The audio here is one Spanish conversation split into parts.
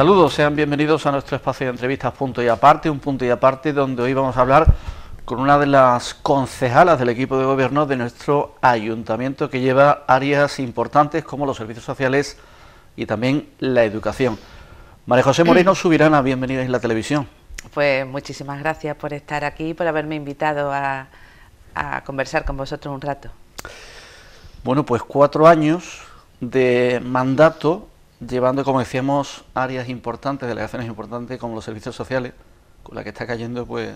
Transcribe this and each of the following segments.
Saludos, sean bienvenidos a nuestro espacio de entrevistas Punto y Aparte, un punto y aparte donde hoy vamos a hablar con una de las concejalas del equipo de gobierno de nuestro ayuntamiento que lleva áreas importantes como los servicios sociales y también la educación. María José Moreno Subirana, bienvenida en la televisión. Pues muchísimas gracias por estar aquí y por haberme invitado a, a conversar con vosotros un rato. Bueno, pues cuatro años de mandato llevando, como decíamos, áreas importantes, delegaciones importantes como los servicios sociales, con la que está cayendo, pues,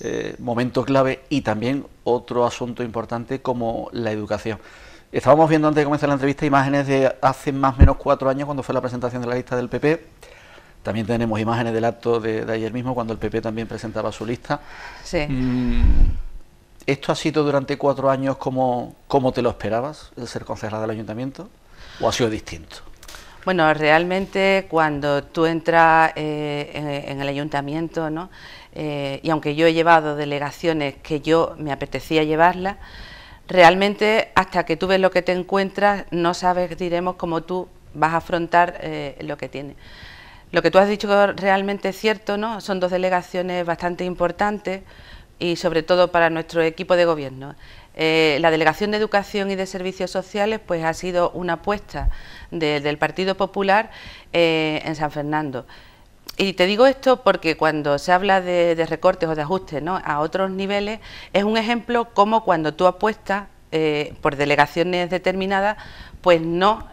eh, momento clave y también otro asunto importante como la educación. Estábamos viendo antes de comenzar la entrevista imágenes de hace más o menos cuatro años cuando fue la presentación de la lista del PP. También tenemos imágenes del acto de, ayer mismo cuando el PP también presentaba su lista. Sí. Mm, ¿Esto ha sido durante cuatro años como, como te lo esperabas, el ser concejal del ayuntamiento? ¿O ha sido distinto? Bueno, realmente cuando tú entras eh, en, el ayuntamiento, ¿no? Eh, y aunque yo he llevado delegaciones que yo me apetecía llevarlas, realmente hasta que tú ves lo que te encuentras, no sabes, diremos, cómo tú vas a afrontar eh, lo que tienes. Lo que tú has dicho realmente es cierto, ¿no? Son dos delegaciones bastante importantes y sobre todo para nuestro equipo de gobierno. Eh, la Delegación de Educación y de Servicios Sociales pues ha sido una apuesta del Partido Popular eh, en San Fernando. Y te digo esto porque cuando se habla de, recortes o de ajustes a otros niveles, es un ejemplo como cuando tú apuestas eh, por delegaciones determinadas, pues no,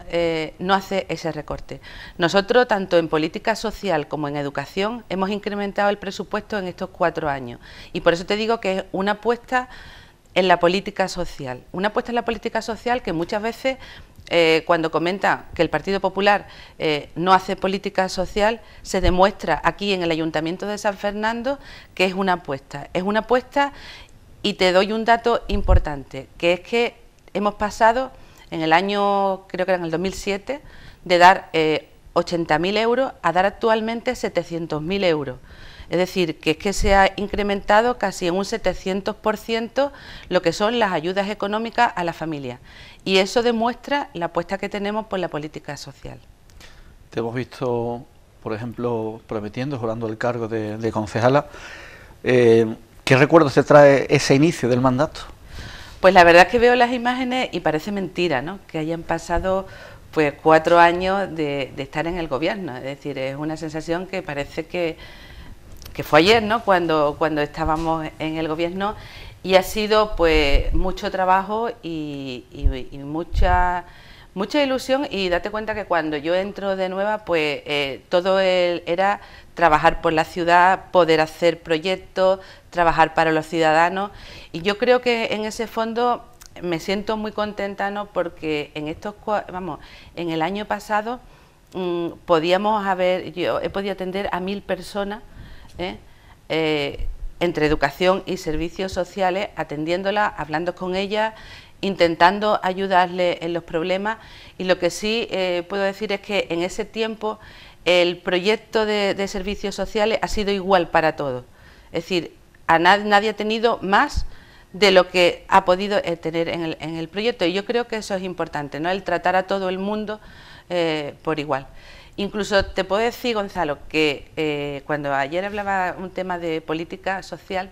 no hace ese recorte. Nosotros, tanto en política social como en educación, hemos incrementado el presupuesto en estos cuatro años. Y por eso te digo que es una apuesta en la política social. Una apuesta en la política social que muchas veces, eh, cuando comenta que el Partido Popular eh, no hace política social, se demuestra aquí en el Ayuntamiento de San Fernando que es una apuesta. Es una apuesta y te doy un dato importante, que es que hemos pasado en el año, creo que era en el 2007, de dar eh, 80.000 euros a dar actualmente 700.000 euros. Es decir, que es que se ha incrementado casi en un 700% lo que son las ayudas económicas a la familia. Y eso demuestra la apuesta que tenemos por la política social. Te hemos visto, por ejemplo, prometiendo, jurando el cargo de, concejala. Eh, ¿Qué recuerdos te trae ese inicio del mandato? Pues la verdad es que veo las imágenes y parece mentira, ¿no? Que hayan pasado pues cuatro años de estar en el gobierno. Es decir, es una sensación que parece que que fue ayer, ¿no? Cuando, cuando estábamos en el gobierno y ha sido pues mucho trabajo y, mucha mucha ilusión y date cuenta que cuando yo entro de nueva pues eh, todo era trabajar por la ciudad, poder hacer proyectos, trabajar para los ciudadanos y yo creo que en ese fondo me siento muy contenta ¿no? porque en estos vamos en el año pasado mm, podíamos haber yo he podido atender a mil personas ¿eh? Eh, entre educación y servicios sociales, atendiéndola, hablando con ella, intentando ayudarle en los problemas y lo que sí eh, puedo decir es que en ese tiempo el proyecto de, servicios sociales ha sido igual para todos. Es decir, a nadie, ha tenido más de lo que ha podido tener en el, proyecto y yo creo que eso es importante, ¿no? el tratar a todo el mundo por igual. Incluso te puedo decir, Gonzalo, que eh, cuando ayer hablaba un tema de política social,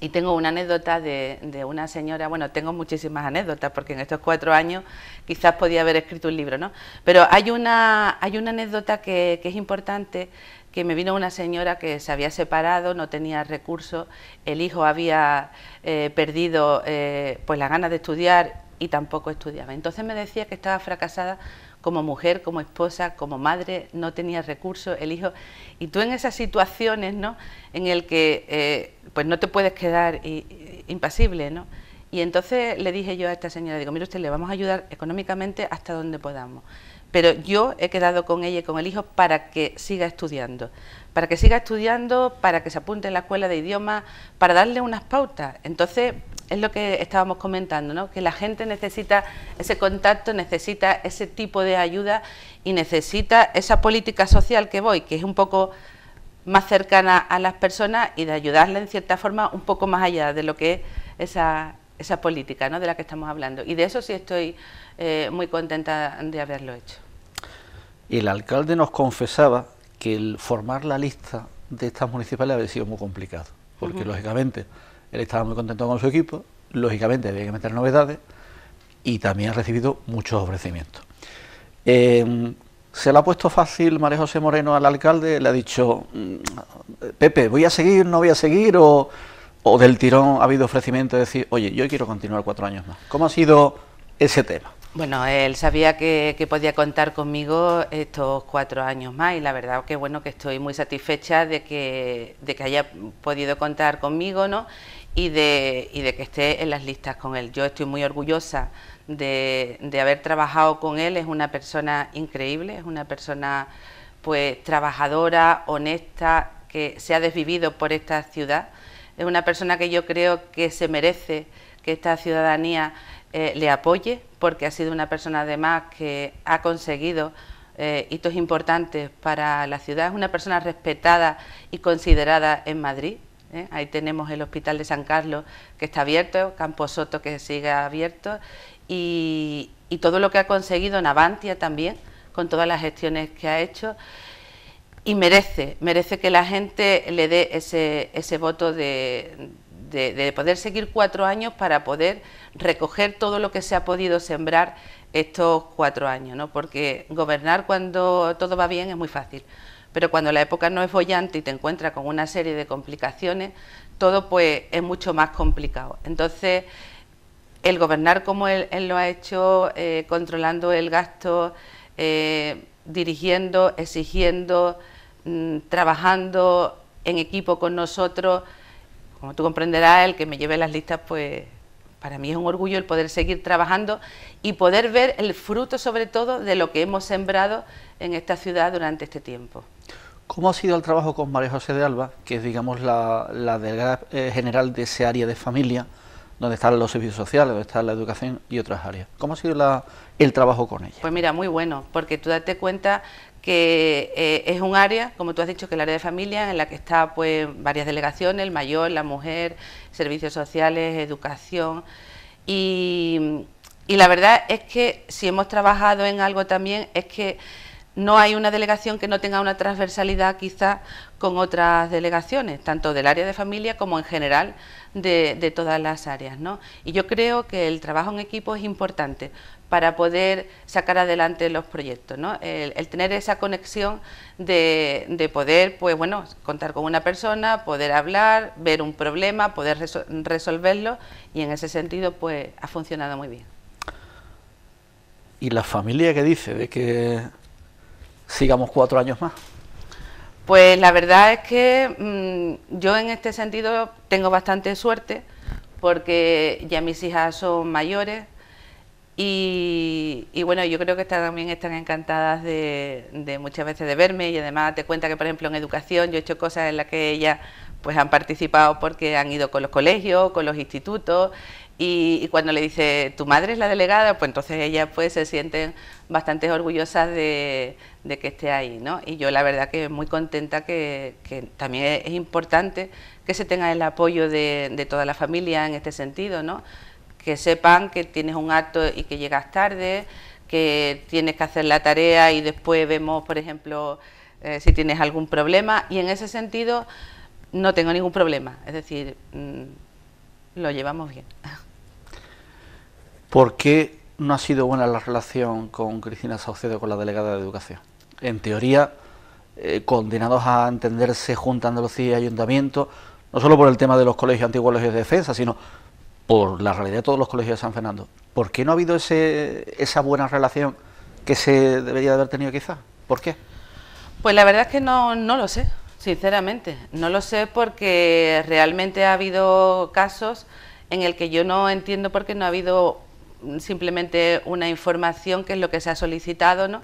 y tengo una anécdota de, una señora, bueno, tengo muchísimas anécdotas, porque en estos cuatro años quizás podía haber escrito un libro, ¿no? Pero hay una, hay una anécdota que, es importante, que me vino una señora que se había separado, no tenía recursos, el hijo había eh, perdido eh, pues las ganas de estudiar y tampoco estudiaba. Entonces me decía que estaba fracasada como mujer, como esposa, como madre, no tenía recursos, el hijo. Y tú en esas situaciones, ¿no? En el que eh, pues no te puedes quedar impasible, ¿no? Y entonces le dije yo a esta señora, digo, mire usted, le vamos a ayudar económicamente hasta donde podamos. Pero yo he quedado con ella y con el hijo para que siga estudiando, para que siga estudiando, para que se apunte en la escuela de idiomas, para darle unas pautas. Entonces, es lo que estábamos comentando, ¿no? que la gente necesita ese contacto, necesita ese tipo de ayuda y necesita esa política social que voy, que es un poco más cercana a las personas y de ayudarle en cierta forma un poco más allá de lo que es esa, esa política ¿no? de la que estamos hablando. Y de eso sí estoy eh, muy contenta de haberlo hecho. el alcalde nos confesaba que el formar la lista de estas municipales había sido muy complicado, porque lógicamente él estaba muy contento con su equipo, lógicamente había que meter novedades y también ha recibido muchos ofrecimientos. Eh, se le ha puesto fácil María José Moreno al alcalde, le ha dicho, mm, Pepe, ¿voy a seguir, no voy a seguir? O, o del tirón ha habido ofrecimiento de decir, oye, yo quiero continuar cuatro años más. ¿Cómo ha sido ese tema? Bueno, él sabía que, podía contar conmigo estos cuatro años más y la verdad que bueno que estoy muy satisfecha de que, de que haya podido contar conmigo, ¿no? Y de, y de que esté en las listas con él. Yo estoy muy orgullosa de, de haber trabajado con él, es una persona increíble, es una persona pues trabajadora, honesta, que se ha desvivido por esta ciudad, es una persona que yo creo que se merece que esta ciudadanía eh, le apoye, porque ha sido una persona además que ha conseguido eh, hitos importantes para la ciudad, es una persona respetada y considerada en Madrid. ¿Eh? Ahí tenemos el Hospital de San Carlos que está abierto, Campo Soto que sigue abierto y, todo lo que ha conseguido en Avantia también, con todas las gestiones que ha hecho y merece, merece que la gente le dé ese, ese voto de, de, poder seguir cuatro años para poder recoger todo lo que se ha podido sembrar estos cuatro años, ¿no? porque gobernar cuando todo va bien es muy fácil, pero cuando la época no es bollante y te encuentras con una serie de complicaciones, todo pues es mucho más complicado. Entonces, el gobernar como él, lo ha hecho, eh, controlando el gasto, eh, dirigiendo, exigiendo, mm, trabajando en equipo con nosotros, como tú comprenderás, el que me lleve las listas, pues para mí es un orgullo el poder seguir trabajando y poder ver el fruto sobre todo de lo que hemos sembrado en esta ciudad durante este tiempo. ¿Cómo ha sido el trabajo con María José de Alba, que es digamos la, delegada eh, general de ese área de familia, donde están los servicios sociales, donde está la educación y otras áreas? ¿Cómo ha sido el trabajo con ella? Pues mira, muy bueno, porque tú date cuenta que eh, es un área, como tú has dicho, que el área de familia, en la que está pues varias delegaciones, el mayor, la mujer, servicios sociales, educación. Y, la verdad es que si hemos trabajado en algo también es que no hay una delegación que no tenga una transversalidad quizá con otras delegaciones, tanto del área de familia como en general de, todas las áreas. ¿no? Y yo creo que el trabajo en equipo es importante para poder sacar adelante los proyectos. ¿no? El, tener esa conexión de, poder pues, bueno, contar con una persona, poder hablar, ver un problema, poder resolverlo y en ese sentido pues, ha funcionado muy bien. ¿Y la familia qué dice de que sigamos cuatro años más? Pues la verdad es que mm, yo en este sentido tengo bastante suerte porque ya mis hijas son mayores y, bueno, yo creo que también están encantadas de, muchas veces de verme y además te cuenta que por ejemplo en educación yo he hecho cosas en las que ellas pues han participado porque han ido con los colegios, con los institutos y, cuando le dice, tu madre es la delegada, pues entonces ellas pues se sienten bastante orgullosas de, que esté ahí, ¿no? Y yo la verdad que muy contenta que, también es importante que se tenga el apoyo de, toda la familia en este sentido, ¿no? Que sepan que tienes un acto y que llegas tarde, que tienes que hacer la tarea y después vemos, por ejemplo, eh, si tienes algún problema y en ese sentido no tengo ningún problema, es decir, mm, lo llevamos bien. ¿Por qué no ha sido buena la relación con Cristina Saucedo, con la delegada de Educación? En teoría, eh, condenados a entenderse junto a Andalucía y Ayuntamiento, no solo por el tema de los colegios antiguos colegios de defensa, sino por la realidad de todos los colegios de San Fernando. ¿Por qué no ha habido ese, esa buena relación que se debería de haber tenido quizás? ¿Por qué? Pues la verdad es que no, no lo sé, sinceramente. No lo sé porque realmente ha habido casos en el que yo no entiendo por qué no ha habido simplemente una información que es lo que se ha solicitado, ¿no?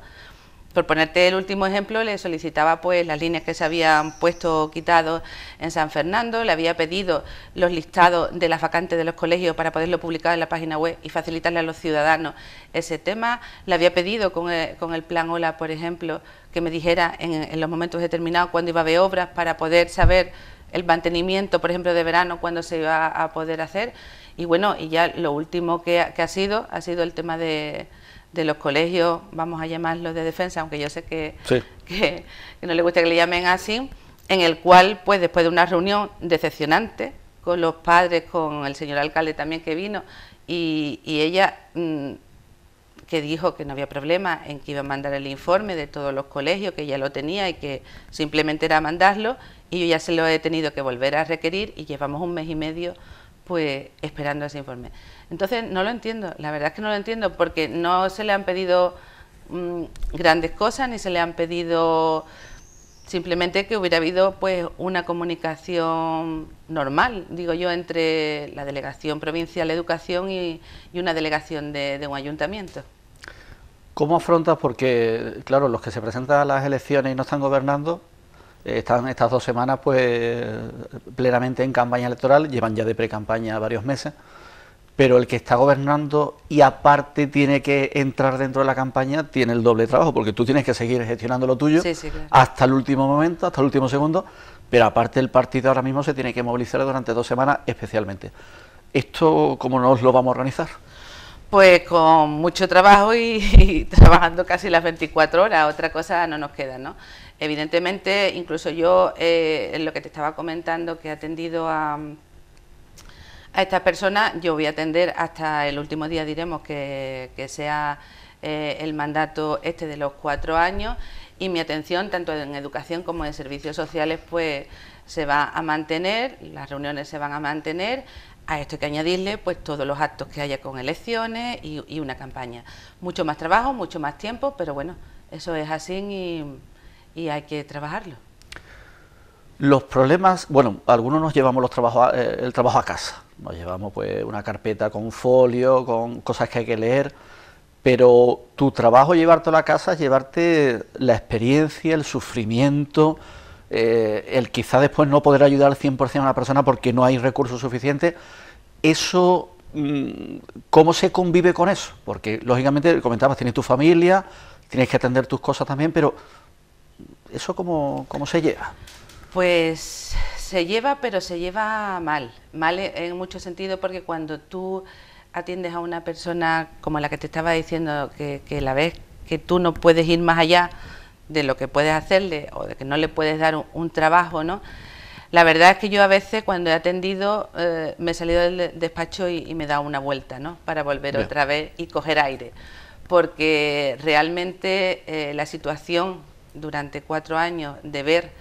Por ponerte el último ejemplo, le solicitaba pues las líneas que se habían puesto quitado en San Fernando, le había pedido los listados de las vacantes de los colegios para poderlo publicar en la página web y facilitarle a los ciudadanos ese tema, le había pedido con el, plan OLA, por ejemplo, que me dijera en, en los momentos determinados cuándo iba a haber obras para poder saber el mantenimiento, por ejemplo, de verano, cuándo se iba a poder hacer. Y bueno, y ya lo último que, ha sido ha sido el tema de, de los colegios, vamos a llamarlos de defensa, aunque yo sé que, que, no le gusta que le llamen así, en el cual, pues después de una reunión decepcionante con los padres, con el señor alcalde también que vino, y, ella mm, que dijo que no había problema en que iba a mandar el informe de todos los colegios, que ya lo tenía y que simplemente era mandarlo, y yo ya se lo he tenido que volver a requerir y llevamos un mes y medio pues esperando ese informe. Entonces no lo entiendo, la verdad es que no lo entiendo porque no se le han pedido mm, grandes cosas ni se le han pedido simplemente que hubiera habido pues una comunicación normal, digo yo, entre la delegación provincial de educación y, una delegación de, un ayuntamiento. ¿Cómo afrontas? Porque, claro, los que se presentan a las elecciones y no están gobernando, están estas dos semanas pues plenamente en campaña electoral, llevan ya de pre-campaña varios meses, pero el que está gobernando y aparte tiene que entrar dentro de la campaña tiene el doble trabajo, porque tú tienes que seguir gestionando lo tuyo hasta el último momento, hasta el último segundo, pero aparte el partido ahora mismo se tiene que movilizar durante dos semanas especialmente. ¿Esto cómo nos lo vamos a organizar? Pues con mucho trabajo y, trabajando casi las 24 horas, otra cosa no nos queda, ¿no? Evidentemente, incluso yo, eh, en lo que te estaba comentando, que he atendido a, a esta persona, yo voy a atender hasta el último día, diremos, que, sea eh, el mandato este de los cuatro años y mi atención, tanto en educación como en servicios sociales, pues se va a mantener, las reuniones se van a mantener, a esto hay que añadirle pues todos los actos que haya con elecciones y, una campaña. Mucho más trabajo, mucho más tiempo, pero bueno, eso es así y, hay que trabajarlo. Los problemas, bueno, algunos nos llevamos los trabajos, eh, el trabajo a casa, nos llevamos pues una carpeta con folio, con cosas que hay que leer, pero tu trabajo llevarte a casa es llevarte la experiencia, el sufrimiento, eh, el quizá después no poder ayudar al 100% a una persona porque no hay recursos suficientes, eso, mm, ¿cómo se convive con eso? Porque lógicamente, comentabas, tienes tu familia, tienes que atender tus cosas también, pero ¿eso cómo, cómo se lleva? Pues se lleva, pero se lleva mal, mal en mucho sentido porque cuando tú atiendes a una persona como la que te estaba diciendo, que, que la ves que tú no puedes ir más allá, de lo que puedes hacerle o de que no le puedes dar un, trabajo, ¿no? La verdad es que yo a veces cuando he atendido eh, me he salido del despacho y, me he dado una vuelta, ¿no? Para volver otra vez y coger aire. Porque realmente eh, la situación durante cuatro años de ver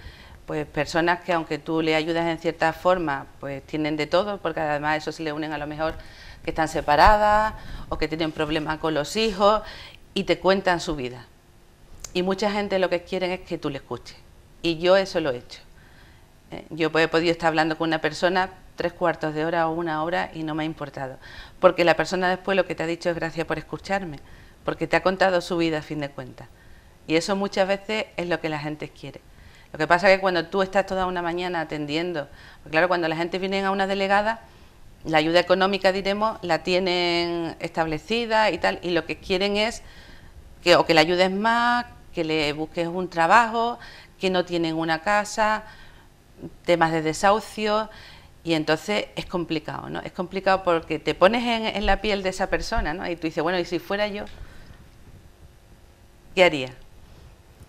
pues personas que aunque tú le ayudas en cierta forma, pues tienen de todo, porque además eso se le unen a lo mejor que están separadas o que tienen problemas con los hijos y te cuentan su vida. Y mucha gente lo que quieren es que tú le escuches. Y yo eso lo he hecho. Eh, yo he podido estar hablando con una persona tres cuartos de hora o una hora y no me ha importado. Porque la persona después lo que te ha dicho es gracias por escucharme, porque te ha contado su vida a fin de cuentas. Y eso muchas veces es lo que la gente quiere. Lo que pasa es que cuando tú estás toda una mañana atendiendo, claro, cuando la gente viene a una delegada, la ayuda económica, diremos, la tienen establecida y tal, y lo que quieren es que o que le ayudes más, que le busques un trabajo, que no tienen una casa, temas de desahucio, y entonces es complicado, ¿no? Es complicado porque te pones en, la piel de esa persona, ¿no? Y tú dices, bueno, ¿y si fuera yo? ¿Qué haría?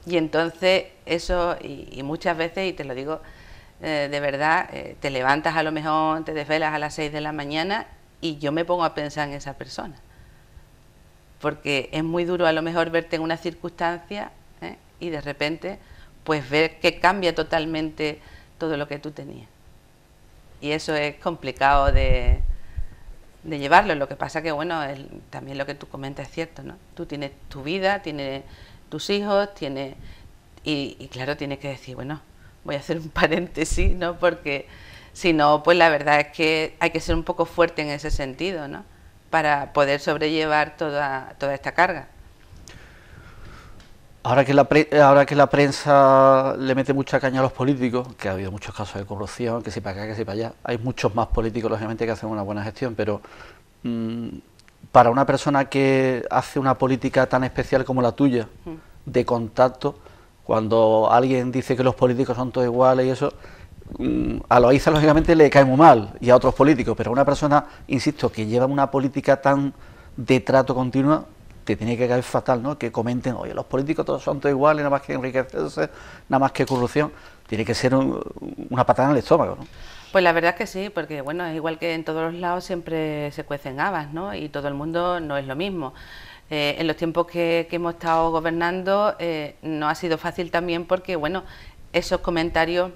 Y entonces eso, y, muchas veces, y te lo digo eh, de verdad, eh, te levantas a lo mejor, te desvelas a las 6 de la mañana y yo me pongo a pensar en esa persona. Porque es muy duro a lo mejor verte en una circunstancia y de repente pues ver que cambia totalmente todo lo que tú tenías. Y eso es complicado de, de llevarlo. Lo que pasa que, bueno, también lo que tú comentas es cierto, ¿no? Tú tienes tu vida, tienes tus hijos, tienes... Y, claro, tienes que decir, bueno, voy a hacer un paréntesis, ¿no? Porque si no, pues la verdad es que hay que ser un poco fuerte en ese sentido, ¿no? Para poder sobrellevar toda, toda esta carga. Ahora que, la ahora que la prensa le mete mucha caña a los políticos, que ha habido muchos casos de corrupción, que si para acá, que si para allá, hay muchos más políticos, lógicamente, que hacen una buena gestión, pero mm, para una persona que hace una política tan especial como la tuya, de contacto, cuando alguien dice que los políticos son todos iguales y eso, mm, a Loaiza, lógicamente, le cae muy mal, y a otros políticos, pero a una persona, insisto, que lleva una política tan de trato continuo, te tiene que caer fatal, ¿no? Que comenten, oye, los políticos todos son todos iguales, nada más que enriquecerse, nada más que corrupción. Tiene que ser una patada en el estómago, ¿no? Pues la verdad es que sí, porque bueno, es igual que en todos los lados siempre se cuecen habas, ¿no? Y todo el mundo no es lo mismo. Eh, en los tiempos que, hemos estado gobernando eh, no ha sido fácil también porque, bueno, esos comentarios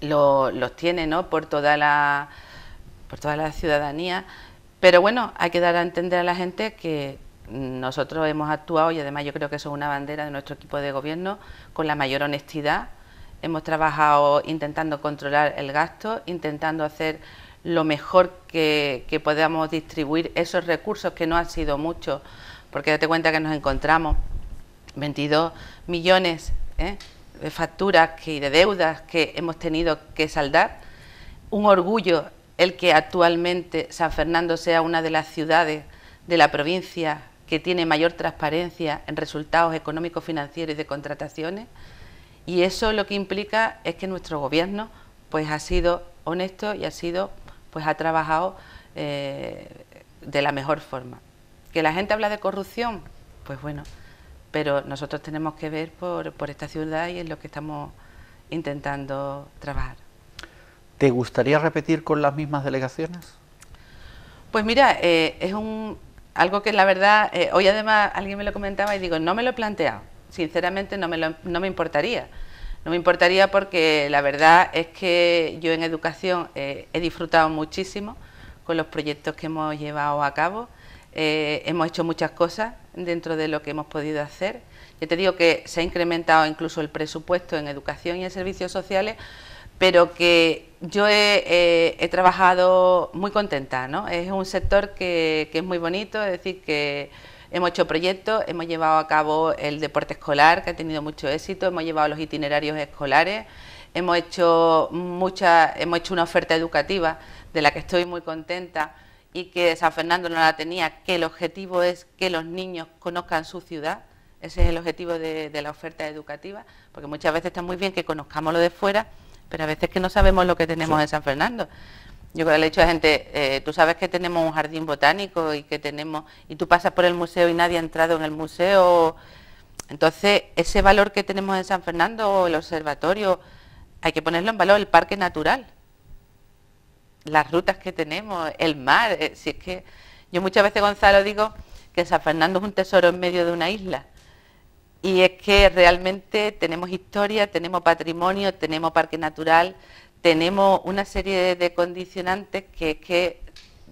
los tiene, ¿no? Por toda la por toda la ciudadanía, pero bueno, hay que dar a entender a la gente que nosotros hemos actuado y además yo creo que eso es una bandera de nuestro equipo de gobierno con la mayor honestidad Hemos trabajado intentando controlar el gasto, intentando hacer lo mejor que, podamos distribuir esos recursos, que no han sido muchos, porque date cuenta que nos encontramos 22 millones ¿eh? de facturas y de deudas que hemos tenido que saldar. Un orgullo el que actualmente San Fernando sea una de las ciudades de la provincia que tiene mayor transparencia en resultados económicos, financieros y de contrataciones. Y eso lo que implica es que nuestro gobierno pues ha sido honesto y ha sido pues ha trabajado eh, de la mejor forma. Que la gente habla de corrupción, pues bueno, pero nosotros tenemos que ver por, por esta ciudad y es lo que estamos intentando trabajar. ¿Te gustaría repetir con las mismas delegaciones? Pues mira, eh, es un, algo que la verdad, eh, hoy además alguien me lo comentaba y digo, no me lo he planteado sinceramente no me, no me importaría. No me importaría porque la verdad es que yo en educación eh, he disfrutado muchísimo con los proyectos que hemos llevado a cabo. Eh, hemos hecho muchas cosas dentro de lo que hemos podido hacer. Yo te digo que se ha incrementado incluso el presupuesto en educación y en servicios sociales, pero que yo he, trabajado muy contenta. ¿no? Es un sector que, que es muy bonito, es decir, que Hemos hecho proyectos, hemos llevado a cabo el deporte escolar, que ha tenido mucho éxito, hemos llevado los itinerarios escolares, hemos hecho, mucha, hemos hecho una oferta educativa de la que estoy muy contenta y que San Fernando no la tenía, que el objetivo es que los niños conozcan su ciudad. Ese es el objetivo de, de la oferta educativa, porque muchas veces está muy bien que conozcamos lo de fuera, pero a veces que no sabemos lo que tenemos en San Fernando. Yo le he dicho a gente, eh, tú sabes que tenemos un jardín botánico y que tenemos, y tú pasas por el museo y nadie ha entrado en el museo. Entonces, ese valor que tenemos en San Fernando, el observatorio, hay que ponerlo en valor, el parque natural, las rutas que tenemos, el mar. Eh, si es que yo muchas veces, Gonzalo, digo que San Fernando es un tesoro en medio de una isla. Y es que realmente tenemos historia, tenemos patrimonio, tenemos parque natural, tenemos una serie de condicionantes que, que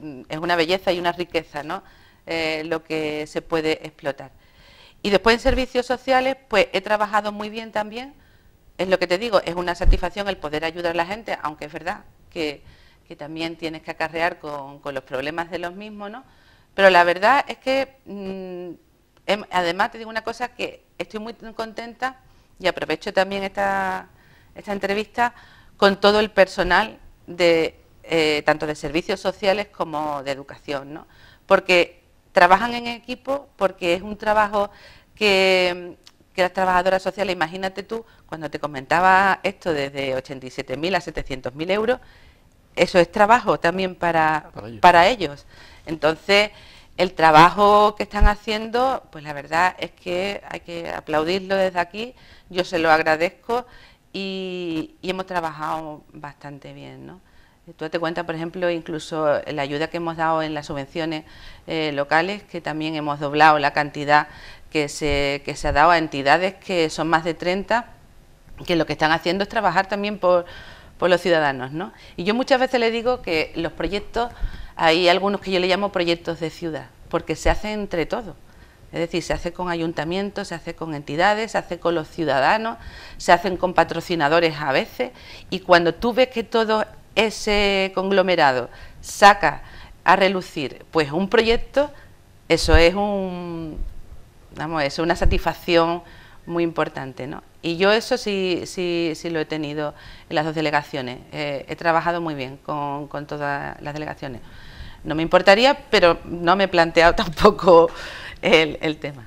mm, es una belleza y una riqueza, ¿no? Eh, lo que se puede explotar. Y después en servicios sociales, pues he trabajado muy bien también. Es lo que te digo, es una satisfacción el poder ayudar a la gente, aunque es verdad que, también tienes que acarrear con, los problemas de los mismos, ¿no? Pero la verdad es que, mm, em, además te digo una cosa, que estoy muy contenta y aprovecho también esta, esta entrevista con todo el personal de eh, tanto de servicios sociales como de educación, ¿no? Porque trabajan en equipo, porque es un trabajo que, las trabajadoras sociales, imagínate tú, cuando te comentaba esto desde 87.000 a 700.000 euros, eso es trabajo también para, para ellos. Entonces, el trabajo que están haciendo, pues la verdad es que hay que aplaudirlo desde aquí, yo se lo agradezco y, hemos trabajado bastante bien. ¿no? Tú te cuenta, por ejemplo, incluso la ayuda que hemos dado en las subvenciones eh, locales, que también hemos doblado la cantidad que se, que se ha dado a entidades que son más de 30, que lo que están haciendo es trabajar también por, por los ciudadanos. ¿no? Y yo muchas veces le digo que los proyectos, hay algunos que yo le llamo proyectos de ciudad, porque se hacen entre todos. Es decir, se hace con ayuntamientos, se hace con entidades, se hace con los ciudadanos, se hacen con patrocinadores a veces, y cuando tú ves que todo ese conglomerado saca a relucir pues un proyecto, eso es un vamos, una satisfacción muy importante, ¿no? Y yo eso sí, sí, sí lo he tenido en las dos delegaciones. Eh, he trabajado muy bien con, con todas las delegaciones. No me importaría, pero no me he planteado tampoco el, tema.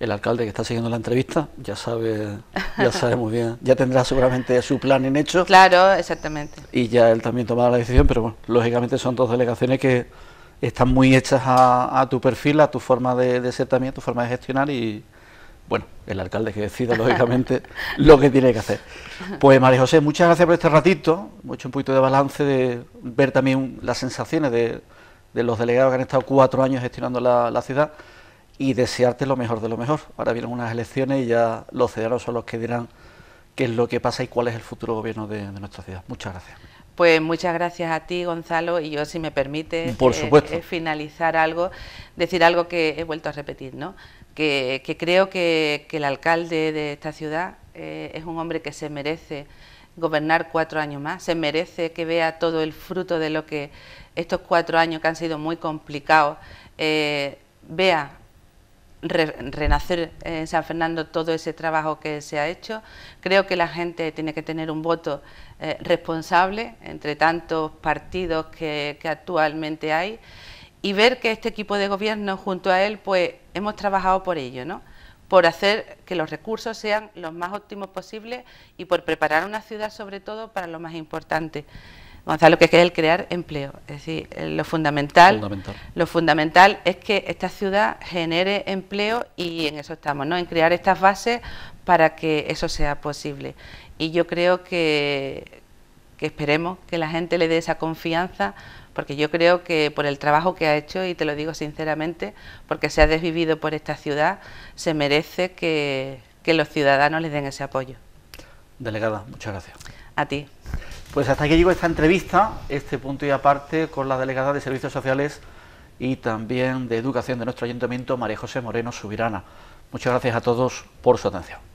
El alcalde que está siguiendo la entrevista ya sabe, ya sabe muy bien, ya tendrá seguramente su plan en hecho. Claro, exactamente. Y ya él también tomará la decisión, pero bueno, lógicamente son dos delegaciones que están muy hechas a, tu perfil, a tu forma de, ser también, a tu forma de gestionar y, bueno, el alcalde que decida, lógicamente, lo que tiene que hacer. Pues María José, muchas gracias por este ratito, hemos hecho un poquito de balance, de ver también las sensaciones de, los delegados que han estado cuatro años gestionando la, ciudad y desearte lo mejor de lo mejor. Ahora vienen unas elecciones y ya los ciudadanos son los que dirán qué es lo que pasa y cuál es el futuro gobierno de nuestra ciudad. Muchas gracias. Pues muchas gracias a ti, Gonzalo, y yo, si me permite, Por supuesto. finalizar algo, decir algo que he vuelto a repetir, ¿no? Que, creo que, el alcalde de esta ciudad eh, es un hombre que se merece gobernar cuatro años más, se merece que vea todo el fruto de lo que estos cuatro años que han sido muy complicados, eh, vea renacer en San Fernando todo ese trabajo que se ha hecho. Creo que la gente tiene que tener un voto eh, responsable entre tantos partidos que, actualmente hay y ver que este equipo de gobierno junto a él pues hemos trabajado por ello, ¿no? por hacer que los recursos sean los más óptimos posibles y por preparar una ciudad sobre todo para lo más importante, Gonzalo, que es el crear empleo. Es decir, eh, lo fundamental, lo fundamental es que esta ciudad genere empleo y en eso estamos, ¿no? En crear estas bases para que eso sea posible. Y yo creo que, que esperemos que la gente le dé esa confianza, porque yo creo que por el trabajo que ha hecho, y te lo digo sinceramente, porque se ha desvivido por esta ciudad, se merece que, que los ciudadanos le den ese apoyo. Delegada, muchas gracias. A ti. Pues hasta aquí llegó esta entrevista, este punto y aparte, con la delegada de Servicios Sociales y también de Educación de nuestro Ayuntamiento, María José Moreno Subirana. Muchas gracias a todos por su atención.